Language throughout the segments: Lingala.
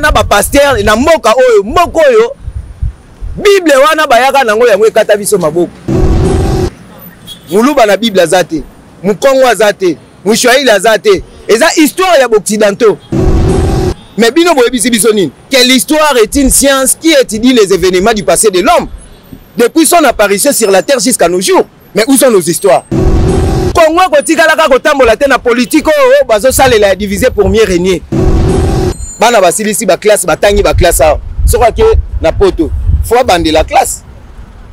na bapastere na mboka oyo mboka oyo bible wana bayaka nango yango ekata biso maboko muluba na bible aza te mukongo aza te mushwaili aza te eza histoire ya boccidentaux me bino boyebisi biso nini que l'histoire est une science qui étudie les événements du passé de l'homme depuis son apparition sur la terre jusqu'à nos jours mais où sont nos histoires kongo akotikalaka kotambola te na politike oyo oh, oh, bazosalela ya divise pour mieux régner bana basilisi baklasse batangi baklasse awa soki ake na poto fo abandela klasse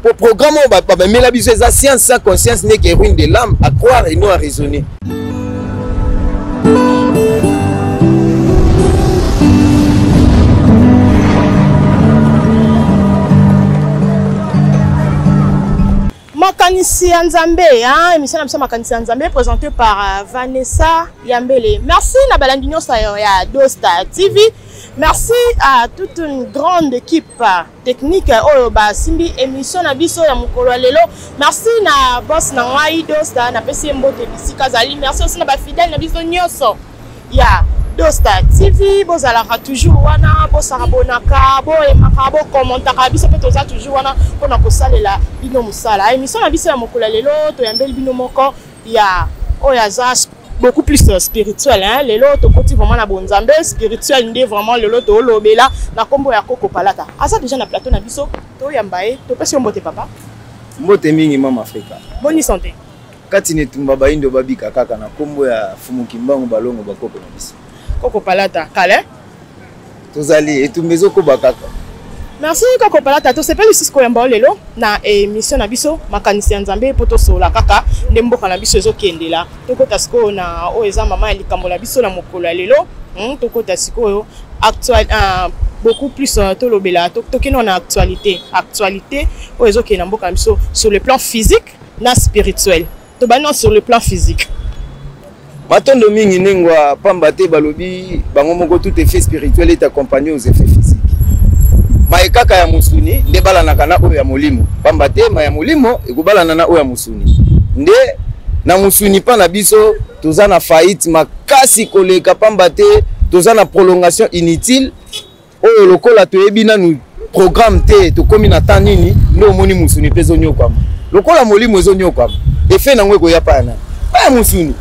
po programme oyo bamemela biso eza science sans conscience ndeke ruine de l'âme à croire et non à raisonner makanisi ya nzambe émission na biso makanisi ya nzambe présenté par euh, vanessa yambele merci na balandi nyonso ya dosta tv merci à toute une grande équipe technique oyo basimbi émission na biso ya mokolo ya lelo merci na boss na ngai dosta napesi ye mbote bisika azali merci osi na bafidèle na biso nyonso ya yeah. dosta tv bozalaka toujours wana bosabonaka boyemaka bokommentaka biso mpe toza toujours wana mpona kosalela bino mosala emission na biso ya mokolo ya lelo toyambeli bino moko ya oyo aza beaucoup plus euh, spirituel hein lelo tokoti vraiment na bonzambe spirituel nde vraiment lelo tolobela na nkombo ya koko palata aza déjà na plateau na biso toyamba ye topesi yo mbote papa mbote mingi mama afrika boni santé kati na etumba baindo babika kaka na nkombo ya fumu kimbangu balongo bakoko na biso koko palata kale tozali etumba ezokoba kaka merci koko palata tosepeli lisusu koyamba yo lelo na émission na biso makanisi ya nzambe mpo tosolola kaka nde mboka na biso ezokendela tokota sikoyo na oyo eza mama ya likambo na biso na mokolo ya lelo hmm, tokota sikoyo actual uh, beaucoup plus uh, tolobela tokende na actualité actualité oyo ezokende na mboka na biso sur le plan physique na spirituel tobandi na sur le plan physique matondo mingi nengwa pamba te balobi bango moko tout effet spirituel est accompagné aux effets physiques maye kaka ya mosuni nde balanaka na oyo ya molimo pamba te ma ya molimo ekobalana na oyo ya mosuni nde na mosuni mpa na biso toza na faillite makasi koleka pamba te toza na prolongation inutile oyo lokola toyebi nanu programme te tokomi na temps nini nde omoni mosuni mpe ezonyokwama lokola molimo ezonyokwama efe nango ekoya paya nani paya mosuni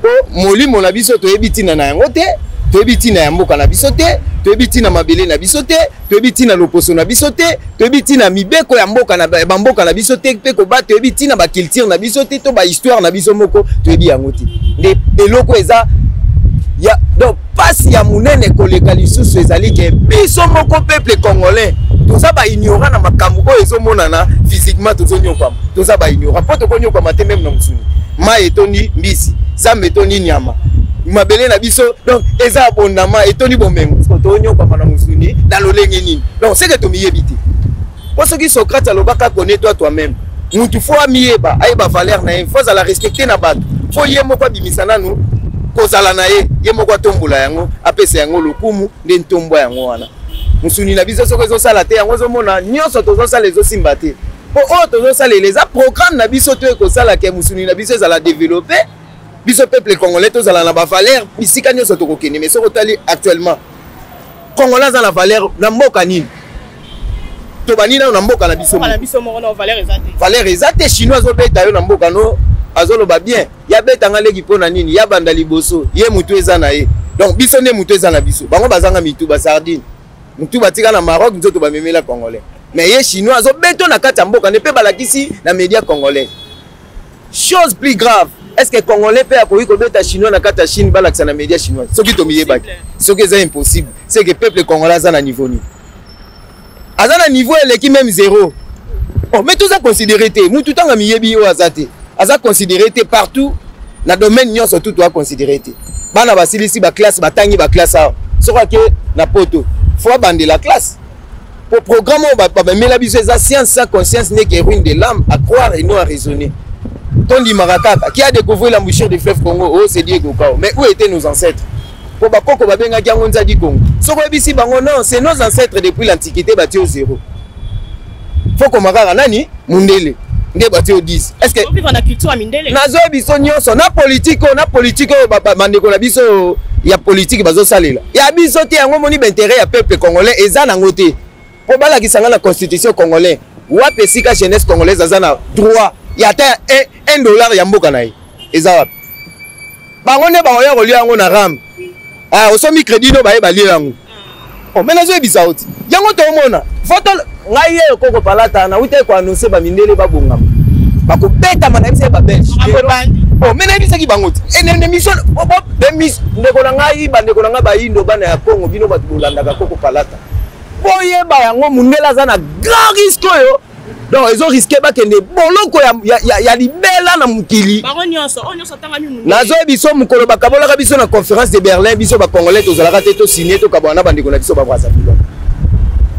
mpo molimo na biso toyebi ntina na yango te toyebi ntina ya mboka na biso te toyebi ntina mabele na biso te toyebi ntina loposo na biso te toyebi ntina mibeko ya mboka na bamboka na biso te mpe koba toyebi ntina baculture na biso te to bahistoire na biso moko toyebi yango te nde eloko eza ya donc mpasi ya monene koleka lisusu ezali ke biso moko peuple congolais toza baignorant na makambo oyo ezomonana physiquement tozonyokwama toza baignorant mpo tokonyokwama te meme na mosuni mai etondi mbisi zamba etondi nyama mabele na biso donc eza abondama etondi bomengo siko tonyokwama na mosuni na lolenge nini donc seke tomiyebi te mpo soki socrate alobaka connais toi toi même mutu fo amiyeba ayeba valeur na ye fo azala respecte na bato fo ye moko abimisa nanu kozala na ye ye moko atombola yango apesa yango lokumu nde ntombwa yango wana mosuni na biso soki ezosala te yango ezomona nyonso tozosala ezosimba te mpo oyo tozosalela eza programme na biso to ekosala ke mosuni na biso ezala développe biso peuple congolais tozala na bavaleur bisika nyonso tokokende mais soki otali actuellement congolais aza na valeur na mboka nini tobandi nayo na mboka na biso valeur eza te chinois azobeta yo na mboka no azoloba bien yabeta nga leki mpo na nini yabanda liboso ye motu eza na ye donc biso nde motu eza na biso bango bazanga mitu basardine mutu batika na maroc nzoto bamemela congolais mais ye chinois azobeto na kati ya mboka nde mpe balakisi na media congolais chose plus grave est ce que congolais mpe akoki kobeta chinois na kati ya chine balakisa na media chinois soki tomiyebaki soki eza impossible c'est que peuple congolais aza na niveau nini aza na niveau eleki meme zero oh, mais toza considéré te mutu ntango amiyebi oyo aza te aza considéré te partout na domaine nyonso tu toa considéré te bana basilisi baklasse batangi baklasse awa soki ake na poto fo abandela classe po programme oyo bamemela biso eza science sans conscience ndeke ruine de l'âme à croire et non à raisonner tondimaka kaka qui a découvrir l'embouchure du fleuve congo oyo oh, c'est diego kao mais où étaient nos ancêtres po bakoko babengaki yango nzadi congo soki oyebisi bango non c'est nos ancêtres depuis l'antiquité batie o zero faut koma kaka nani mundele nde batie yo 10 nazo biso nyonso na politike oyo na politike oyo bandeko na biso ya politike bazosalela ya biso te yango omoni baintere ya peuple congolais eza nango te mpo balakisa nga na constitution congolais wapi esika jeunesse congolaise aza na droit ya ata 1 dollar ya mboka na ye eza wapi bango nde bakoya kolia yango na rame ah, osomi crédit no baye balie yango Oh, mais nazo yebisa yo ti. Yango to mona. Foto ngai ye koko palata na uta ko annoncer ba mindele ba bongama. Ba ko beta mana yebisa ba belge. Oh, mais na yebisa ki bango ti. Et ne ne mission bo bo de mis ndeko na ngai ba ndeko na ngai ba indo bana ya Congo bino ba bolandaka koko palata. Boyeba yango mundela za na grand risque oyo donc ezo riske bakende boloko ya, ya, ya, ya libela na mokili nazoye biso mokolo bakabolaka biso na conférence de berlin biso bacongolais tozalaka te tosigne tokabwana na bandeko na biso babrazzaville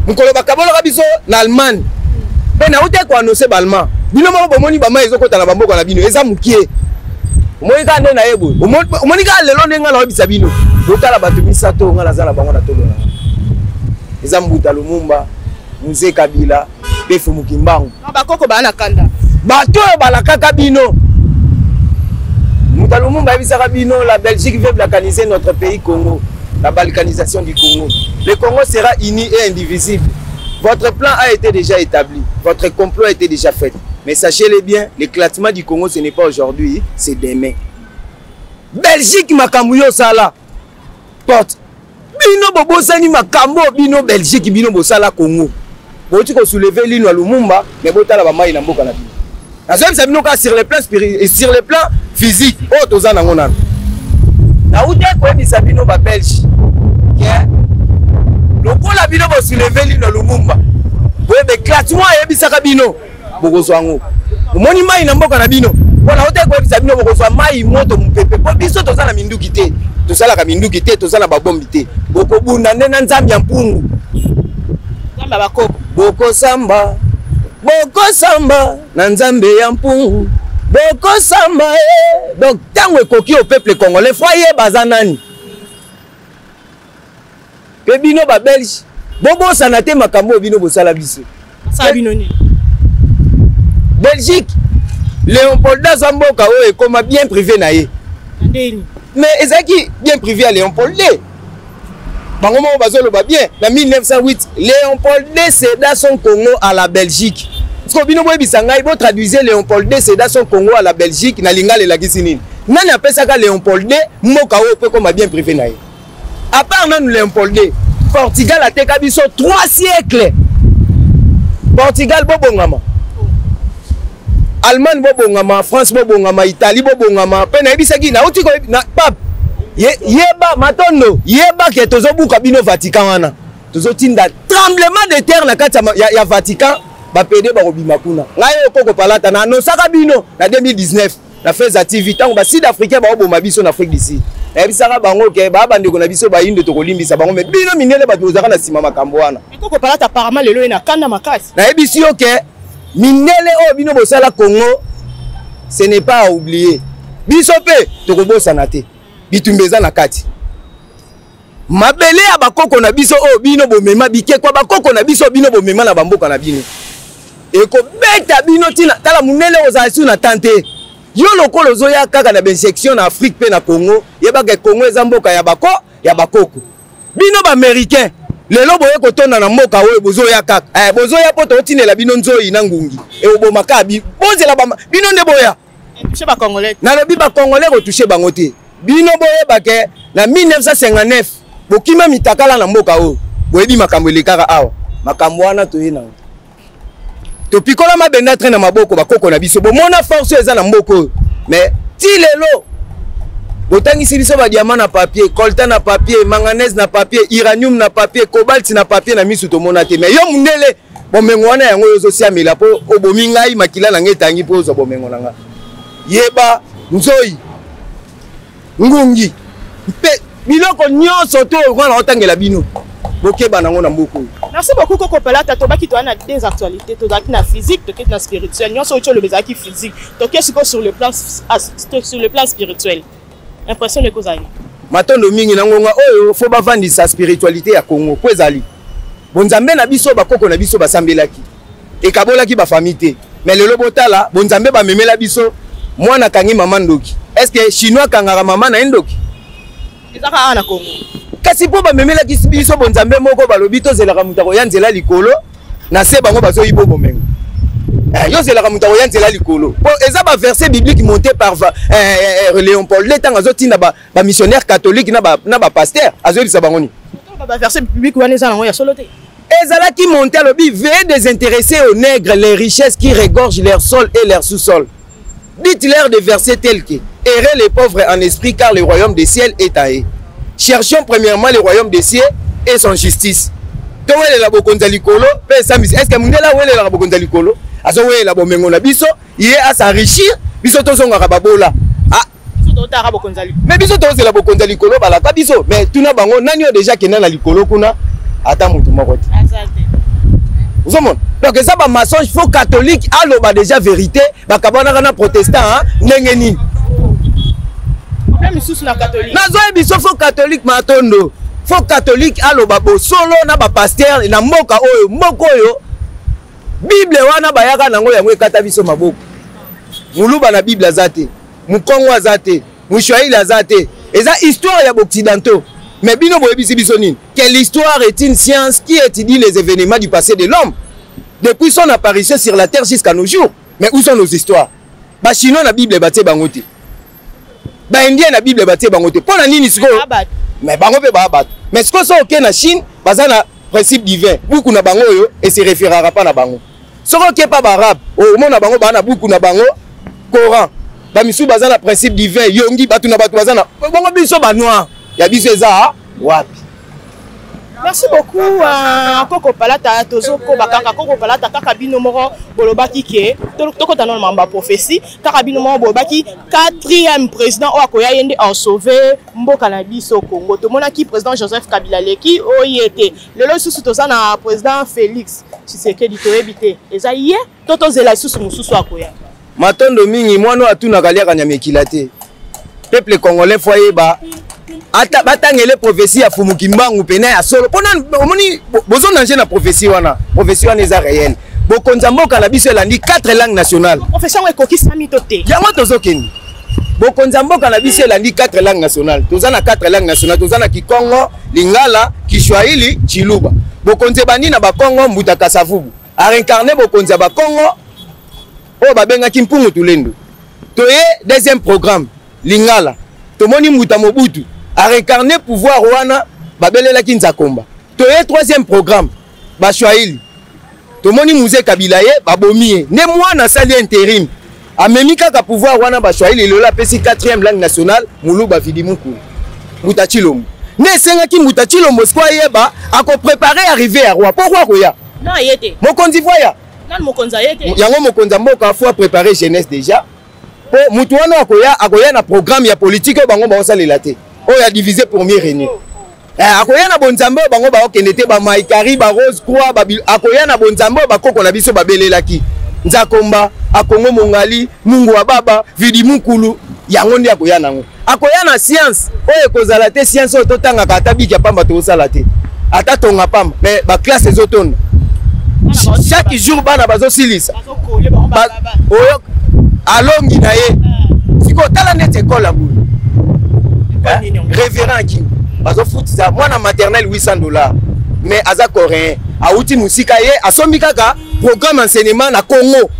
mokolo bakabolaka biso na allemagne mpe nauti koannonce ballemand bino moko bomoni bama ezokota na bamboka na bino eza mokie omoni kaka nde na ye boye omoni kaka lelo nde ngai naoyebisa bino botala bato misato ngai naza na bango na tolona eza mbuta lumumba Mzee Kabila, Befu Mukimbangu. Non, bakoko baa na kanda. Bato oyo balakaka bino. Muta Lumumba ayebisaka bino la Belgique veut balkaniser notre pays Congo. La balkanisation du Congo. Le Congo sera uni et indivisible. Votre plan a été déjà établi. Votre complot a été déjà fait. Mais sachez-le bien, l'éclatement du Congo, ce n'est pas aujourd'hui, c'est demain. Belgique, makambo yo sala. Porte bino bobosani makambo bino belgique bino bosala congo boti kosouleve lino ya lumumba me botala bamai na mboka na bino nazoyebisa bino kaka sur le plan sur le plan physique oyo toza nango nano nauti koyebisa bino babelge lokola bino bosouleve lino lumumba boye beclatement ayebisaka bino bokozwa yango omoni mai na mboka na bino mpona autaki koyebisa bino bokozwa mai moto mopepe mpo biso toza na minduki te tosalaka minduki te toza na babombi te bokobunda nde na nzambe ya mpungu bokosamba bokosamba na nzambe ya mpungu bokosamba e eh. donc ntango ekoki o peuple congolais fo ayeba aza nani mpe bino babelge bobosana te makambo oyo bino bosala biso asala bino nini belgique léompolda aza mboka oyo ekoma bien privé na ye ndeni mais ezalaki bien privé ya léompolde bango moko bazoloba bien na 1908 léompolde ceda son congo à la belgique siko bino boyebisa ngai botraduise léompolde ceda son congo à la belgique na lingala elakisi nini nani apesaka léompolde mboka oyo mpo ekoma bien privé na ye à part nanu l'impolde portugal ateka biso 3 siècle portugal bobongama allemagne bobongama france bobongama italie bobongama mpe nayebisaki nauti na pape yeba matondo yeba ke tozobuka bino vatican wana tozotinda tremblement de terre na kati ya, ya vatican bapede bakobima kuna ngai okoko palata na anosaka bino na 2019 na feza tv ntango basud africain baoboma biso na afrique du sud nayebisaka bango ke baa bandeko na biso bayindo tokolimbisa bango me bino mindele bato bozalaka na nsima makambo wana ekoko palata apparemment lelo ye na kanda makasi nayebisi yo ke mindele oyo bino bosala congo ce n'est pas à oublier biso mpe tokobosana te bitumba eza na kati mabele ya bakoko na biso oyo bino bomema bikeko ya bakoko na biso bino bomema na bamboka na bino ekobeta bino ntina tala monene ozala su na tan te yo lokola ozoya kaka na bainsection na afrique mpe na congo yebaka congo eza mboka ya bako ya bakoko bino baaméricain lelo boye kotonda na mboka oyo bozoya kaka eh, bozoya mpo tootindela bino nzoyi na ngungi eoboma kaka bozela bino nde boya nalobi bacongolais kotouche bango te bino boyeba ke na 1959 bokima mitakala na mboka oyo boyebi makambo elekaka awa makambo wana toye nango topikola mabenda tre na maboko bakoko na biso bomona force oyo eza na mboka oyo mais ti lelo botangisi biso badiama na papier colta na papier manganese na papier iranium na papier cobalt na papier na misu tomona te mais yo mundele bomengo wana yango oyo ozosiamela mpo obomi ngai makila na ngai etangi mpo ozwa bomengo na ngai yeba nzoi ngungi mpe biloko nyonso to okoka na otangela bino bokeba nango na mboka oyo merci beaucoup koko pelata tobaki toya na des actualités tozalaki na physique tokei na spirituel nyonso oyo ti oloba ezalaki physique tokei sikoyo sur le plan sur le plan spirituel impression leko ozali matondo mingi na ngonga oyo fo bavandisa spiritualité ya congo mpo ezali bonzambe na biso bakoko na biso basambelaki ekabolaki bafamille te me lelo botala bonzambe bamemela biso mwana akangi mama ndoki estce chinois akangaka mama na ye ndoki ezaka awa na congo kasi mpo bamemelaki biso bonzambe moko balobi tozelaka moto akoya nzela likolo na se bango bazoyiba bomengo eh, yo zelaka moto akoya nzela likolo po eza baverset biblique monté par eh, eh, eh, léon paul le ntango azotinda bamissionnaire ba catholique na bapaster azoyebisa bango nini baverset biblique wana eza nango ya solo te ezalaki monté alobi veye désintéressé aux nègres les richesses qui regorgent leur sol et leur sous-sol Dites-leur des versets tels que Errez les pauvres en esprit car le royaume des ciels est à eux. Cherchons premièrement le royaume des cieux et son justice. towelela bokonzi ya likolo mpe esambisi estce mondele awelelaka bokonzi ya likolo azowelela bomengo na biso ye asarichir biso tozongaka babola me biso tozela bokonzi ya likolo balaka biso me tuna bango nani oyo deja akenda na likolo kuna ata motu moko te ozomona donc eza bamassonge fo catholique aloba deja vérité bakabanaka na protestant ndenge nini nazoye biso fo catholique matondo fo catholique aloba bosolo na bapaster na mboka oyo mboka oyo bible wana bayaka nango yango ekata biso maboko muluba na bible aza te mukongo aza te muishuaili aza te eza histoire ya boccidentaux mais bino boyebisi biso nini que l'histoire est une science qui étudie les événements du passé de l'homme depuis son apparition sur la terre jusqu'à nos jours mais où sont nos histoires bachinois na bible batie bango te baindien na bible batie bango te mpo na nini sikoyo mais bango mpe baa bato mais sikoyo so oke na chine baza na principe divin buku na bango oyo ese referaka mpa na bango soki oke pa baarabe omona bango baa na buku na bango coran bamisusu baza na principe divin yongi bato na bato baza na bongo biso banoir ya biso eza wapi merci beaucoup uh, koko palata tozokoba kaka koko palata kaka bino moko bolobaki ke tokota nano mamba prophetie kaka bino moko bolobaki quatrième président oyo akoya ye nde asauve mboka na biso congo tomonaki président joseph kabila leki oye te lelo lisusu toza na président félix tshisekedi toyebi te eza ye to tozela lisusu mosusu akoya matondo mingi mwana oyo atunaka aliaka nyamekila te peuple congolais fo ayeba ata batangele prophesie ya fumuki mbangu pena ya solo mpona omoni bozo nange na prophesie wana prophesie wana eza réel bokonzi ya mboka na biso elandi 4 langue nationale yango tozokende bokonzi ya mboka na biso elandi 4 langue nationale toza na 4 langue nationale toza na kikongo lingala kiswahili chiluba bokonzi ebandi na bakongo mbuta kasavubu arincarne bokonzi ya bakongo oyo babengaki mpungu tulendo toye deuxième programme lingala tomoni mbuta mobutu arincarne pouvoir wana babelelaki nzakomba toye troisième programme baswahili tomoni muze kabila ye babomi ye nde mwana asali interim amemi kaka pouvoir wana baswahili lelo apesi 4e langue nationale muluba vidi mukulu mbuta chilombo nde esengaki mbuta chilombo siko ayeba akoprepare arrive ya roi mpo roi akoya mokonzi voya yango mokonzi ya mboka fo aprepare jeunesse déjà mpo motu wana akoya akoya na programme ya politike oyo bango baosalela te oyo ya divise premier réunion Eh, akoya na bonzambe oyo bango bakokende te bamaikari barose croix akoya na bonzambe oyo bakoko na biso babelelaki nzakomba akongo mongali mungu wa baba vidi mukulu yango nde akoya nango akoya na sianse oyo ekozala te sianse oyo totangaka ata biki ya pamba tokosala te ata tonga pamba me baklasse ezotonda chaque jour bana bazosilisa oyo alongi na ye ah. sikoyo tala neti ekole ya boye eh? révérend ki bazofutisa mwana maternel 800 dollars mais aza coréen awuti mosika ye asombi kaka programme enseignement na congo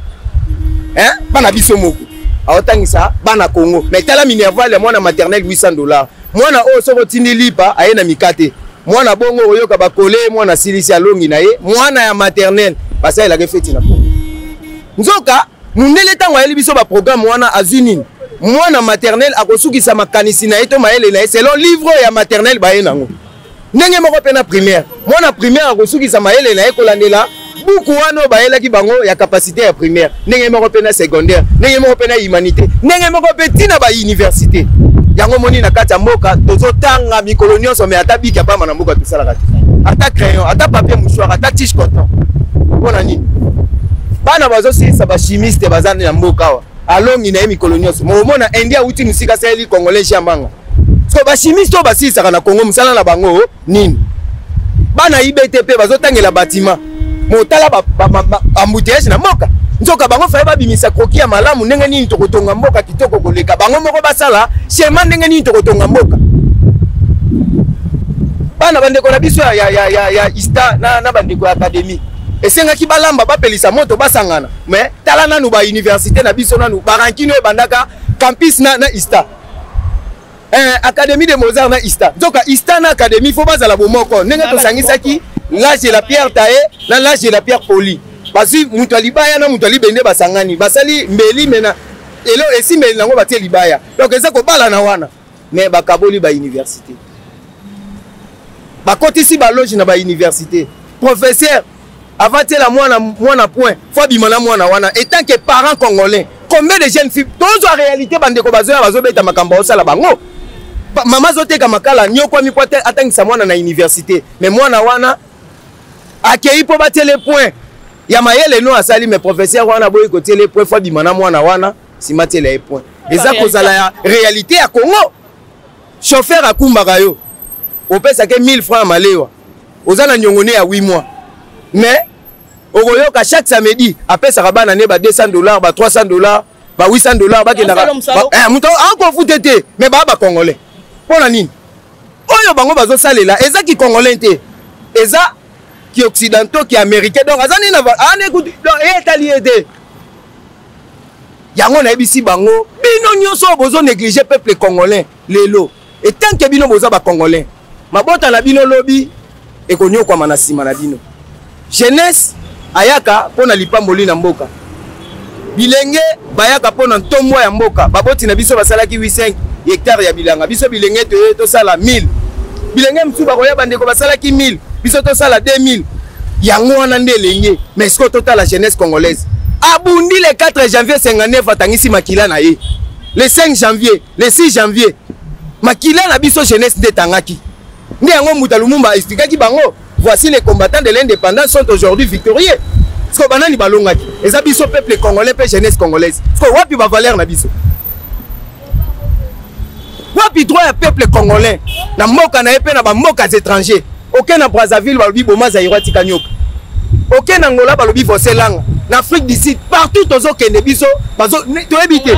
eh? bana biso moko aotangisa bana congo mais tala minerval ya mwana maternel 800 dollars mwana oyo soki otindi lipa aye na mikate mwana bongo oyoka bakole mwana asilisi alongi na ye mwana ya maternel basalelaka efeti na kongo nzoka mundele ntango ayeli biso baprograme wana azwi nini mwana maternel akosukisa makanisi na ye to mayele na ye selon livre ya maternel baye nango ndenge moko mpe na primaire mwana primaire akosukisa mayele na ye kolandela buku wana oyo bayelaki bango ya kapasité ya primaire ndenge moko mpe na secondaire ndenge moko mpe na humanité ndenge moko mpe ntina bauniversité yango omoni na kati ya mboka tozotanga mikolo nyonso mai ata biki apamba na mboka tosalaka te ata crayon ata papier mouchoir ata tige coton mpo na nini bana bazosilisa bachimiste baza na mboka awa alongi na ye mikolo nyonso mokomona indien awuti mosika asaleli congolais jamanga so bachimiste oyo basilisaka na congo mosala na bango nini bana ibete mpe bazotangela batima motala bambuteyage na mboka nzoka bango faye babimisa koki ya malamu ndenge nini tokotonga mboka kitoko koleka bango moko basala shema ndenge nini tokotonga mboka bana bandeko na biso ya, ya, ya, ya ista na, na bandeko ya akademi esengaki balamba bapelisa moto basangana me tala nanu bauniversité na biso nanu barankino ebandaka campus na, na ista eh, académie de mozart na ista nzoka ista na académie fo bazala bomoko ndenge tosangisaki l'âge de la pierre taye na l'âge de la pierre poli bazwi moto ya libaya na moto ya libende basangani basali mbeli mena elo esi mbeli nango batie libaya donc eza kobalana wana mais bakaboli bauniversité bakotisi baloge na bauniversité professeur avatela mwana mwana point fo abima na mwana wana etant que parent congolais combien de jeunes filles tozwa réalité bandeko bazoya bazobeta makambo osala bango mama azoteka makala nyokwami po atangisa mwana na université mais mwana wana akei mpo batiele point ya mayele no asali mais professeur wana aboyi kotiele point fo abima na mwana wana nsima atiela ye point eza kozala ya réalité ya congo chauffeur akumbaka yo opesake 1000 francs ya malewa oza na niongo ne ya 8 mois mais okoyoka chaque samedi apesaka bana ne ba 200 dollars ba 300 dollars ba 800 dollars bakendaka eh, moto akofute te mais baa bacongolais mpo na nini oyo bango bazosalela eza kicongolais te eza kioccidentaux kiaméricain donc aza nini na etali ye te yango nayebisi bango bino nyonso oyo bozo néglige peuple congolais lelo etanke bino boza bacongolais mabota na bino lobi ekonyokwama na nsima na bino jeunesse ayaka mpo na lipamboli na mboka bilenge bayaka mpo na ntombwa ya mboka baboti na biso basalaki 85 hectare ya bilanga biso bilenge toye tosala 1000 bilenge mosusu bakoya bandeko basalaki 1000 biso tosala 2000 yango wana nde elenge mais sikoyo totala jeunesse congolaise abundi le 4 janvier 59 atangisi makila na ye le 5 janvier le 6 janvier makila na biso jeunesse nde etangaki nde yango mbuta lumumba aexplikaki bango voici les combattants de l'indépendance sont aujourd'hui victorieux sikoyo banani balongaki eza biso peuple congolais mpe jeunesse congolaise sikoyo wapi bavaleur na biso wapi droit ya peuple congolais na mboka na ye mpe na bamboka étranger oke na brazzaville balobi boma zairo atika nyoka oke na ngola balobi voselanga na afrique du sud partout tozokende biso toyebi te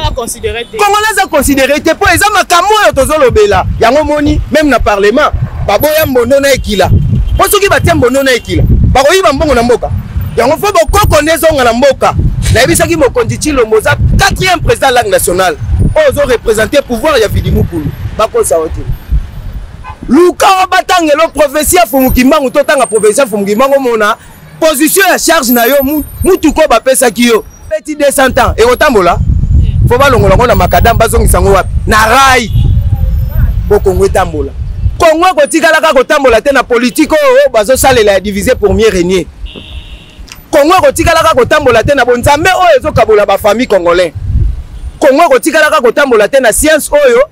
congolais aza considéré te mpo eza makambo oyo tozolobela yango moni meme na parlement baboya mbondo na ekila mpo soki batia mbondo na ekila bakoyiba mbongo na mboka yango mpo bokoko nde ezonga na mboka nayebisaki mokonzi cilombo oza 4e président langue nationale oyo ozo représente pouvoir ya vidi mukulu bakosa ote luka obatangelo prophétie ya fumukimbangu totanga prophétie ya fumukimbangu omona position ya charge na yo mutuko bapesaki yo Petit 200 ans et otambola faut balongola ngo na makadam bazongisa ngo wapi na rai bokongo etambola kongo ekotikalaka kotambola te na politike oyo oh, oh, bazosalela ya divise pour mieux régner kongo ekotikalaka kotambola te na bonzambe oyo ezokabola bafamille congolais kongo ekotikalaka kotambola te na science oyo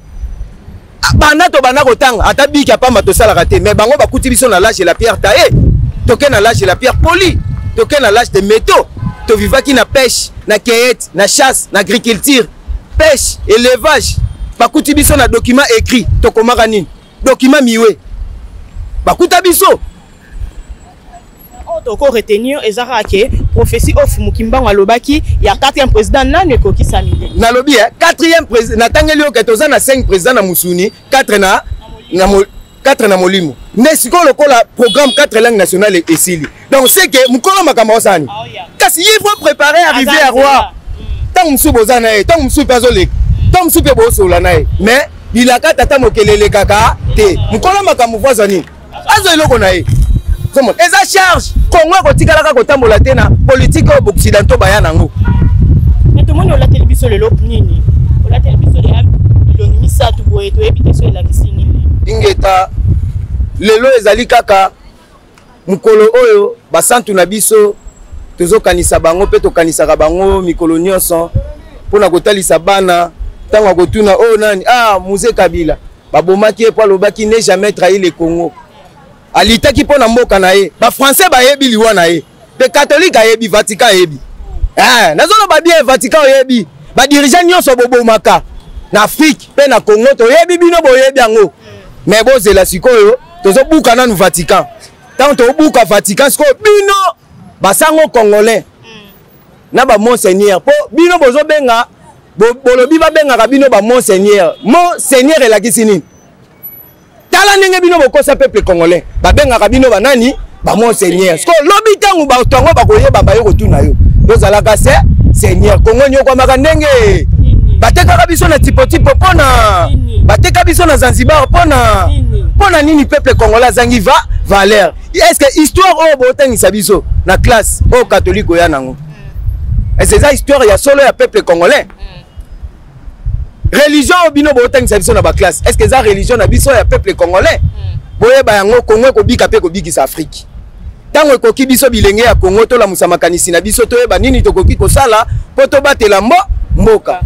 banda tobanda kotanga ata biki ya pamba tosalaka te mais bango bakuti biso na lage la pierre taye toke na lage la pierre poli toke na lage de métaux tovivaki na pêche na keete na chasse na agriculture pêche élevage bakuti biso na document écrit tokomaka nini document miwe bakuta biso oyo toko retenir eza kaka ke prophétie oyo fumukimbango alobaki ya quatrième président nanu ekokisami te nalobi eh, quatrième président natangeli yo ke toza na 5 président na mosuni 4 na, na, mo, 4 na molimo nde sikoyo lokola programme 4 langue nationale esili donc c'est ke mokolo makambo osani ah, kasi ye faut préparer arrivé ya roi ntango mosusu boza na ye ntango mosusu mpe azoleka ntango mosusu mpe bosolola na ye mais bilaka tata mokele elekaka te mokolo makambo voiza nini azo eloko na ye eza charge congo ekotikalaka kotambola te na politike oyo booccidentaux baya nango tomoni olateli biso lelo nini olateli biso ya miloni misato boye toyebi te so elakisi nini ingeta lelo ezali kaka mokolo oyo basantu na biso tozokanisa bango mpe tokanisaka bango mikolo nyonso mpo na kotalisa bana ntango akotuna oyo oh, nani ah muze kabila babomaki ye mpo alobaki ne jamais trahi le congo alitaki mpo na mboka na ye bafrançais bayebi liwa na ye mpe katholike ayebi vatican ayebi eh, nazoloba bien vatican oyebi badirigant nyonso bobomaka na afrike mpe na congo toyebi bino boyebi yango me bozela sikoyo tozobuka nanu vatican ntango tobuka vatican sikoyo bino basango congolais na bamonseigneur mpo bino bozobenga Bo, bolobi babengaka bino ba monseigneur. Monseigneur elakisi nini? Tala ndenge bino bokosa peuple congolais. Babengaka bino ba nani? Ba monseigneur. Siko lobi tango ba tongo bakoyeba bayo kotuna yo. Yozalaka se seigneur. Kongo nyokwamaka ndenge batekaka biso na tipotipo mpo na bateka biso na zanzibar mpo na mpo na nini peuple congolais azangi va valeur est ce que histoire oyo botangisa biso na classe oyo katholike oya nango eza histoire ya solo ya peuple congolais religion oyo bino bootangisa biso na baklasse est ce que eza religion na biso ya peuple congolais boyeba yango kongo ekobika mpe ekobikisa afrike ntango ekoki biso bilenge ya kongo tolamusa makanisi na biso toyeba nini tokoki kosala mpo tobatela mbo mboka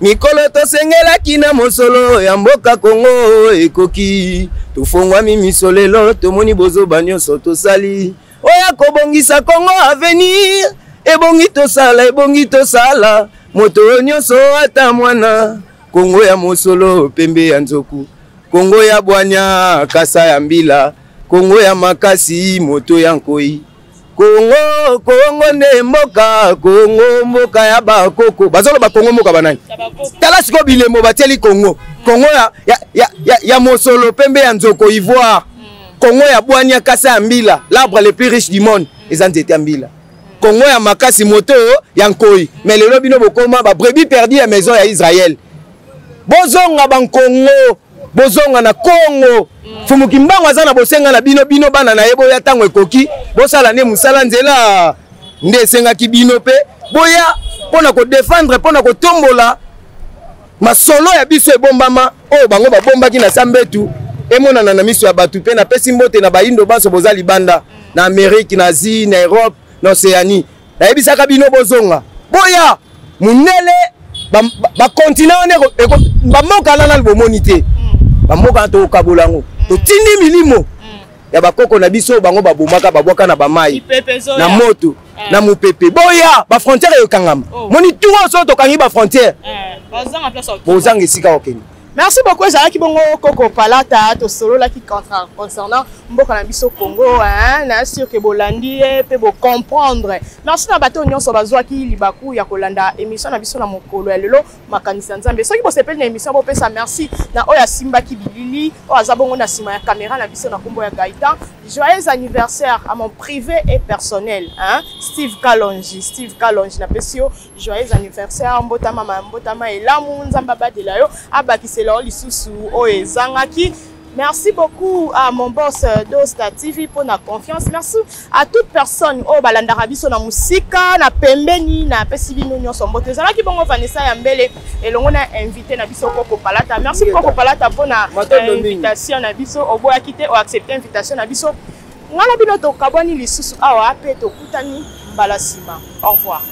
mikolo tosengelaki na mosolo ya mboka kongo ekoki tofongwami miso lelo tomoni bozoba nyonso tosali oya kobongisa congo avenir ebongi tosala ebongi tosala moto oyo nyonso ata mwana kongo ya mosolo pembe ya nzoku kongo ya bwanya kasa ya mbila kongo ya makasi moto ya nkoi kongo kongo nde mboka kongo mboka ya bakoko bazoloba kongo mboka banani tala sikoyo bilembo batieli kongo kongo ya, ya, ya, ya, ya mosolo pembe ya nzoko ivoire kongo ya bwania kasa ya mbila l'arbre le plus riche du monde eza nzete ya mbila kongo ya makasi moto ya nkoi me lelo bino bokoma babrebi perdi ya maison ya israel bozonga bankongo bozonga na kongo fumu kimbangu aza na bosenga na bino bino bana na ye boya ntango ekoki bosala nde mosala nzela nde esengaki bino mpe boya mpo na kodefendre mpo na kotombola masolo ya biso ebombama oyo bango babombaki na sambetu emonana na miso ya bato mpe napesi mbote na bayindo banso boza libanda na amerike na asie na europe na oceanie nayebisaka bino bozonga boya mondele bakontina wana bamboka wana nani bomoni te mm. bamboka wana tokokabola yango mm. totindi milimo mm. ya bakoko na biso bango babomaka babwaka na bamai na moto eh. na mopepe boya bafrontière ekangama oh. moni tour oyo soki tokangi bafrontière eh, bozanga esika okende merci beaucoup ezalaki bongo koko palata tosololaki concernant mboka na biso congo na sur ke bolandi ye mpe bocomprendre merci na bato nyonso bazwaki libaku ya kolanda émission na biso na mokolo ya lelo makanisi ya nzambe soki bosepeli na émission bopesa merci na oyo asimbaki bilili oyo aza bongo na nsima ya kamera na biso na nkombo ya gaitan joyeux anniversaire à mon privé et personnel hein? steve kalongi steve kalongi napesi yo joyeux anniversaire mbotama mbotama elamu nzambe abatela yo abakisela yo lisusu oyo ezangaki Merci beaucoup à mon boss euh, Dosta TV pour la confiance. Merci à toute personne au oh, balanda rabiso na musika na pembeni na pesi bino nyonso mbote. Ezalaki bongo Vanessa ya mbele elongo na invité na biso Koko Palata. Merci Koko Palata pour na euh, invitation na biso oboyaki te o accepter invitation na biso. Ngala bino tokabwani lisusu awa pe tokutani mbala sima. Au revoir.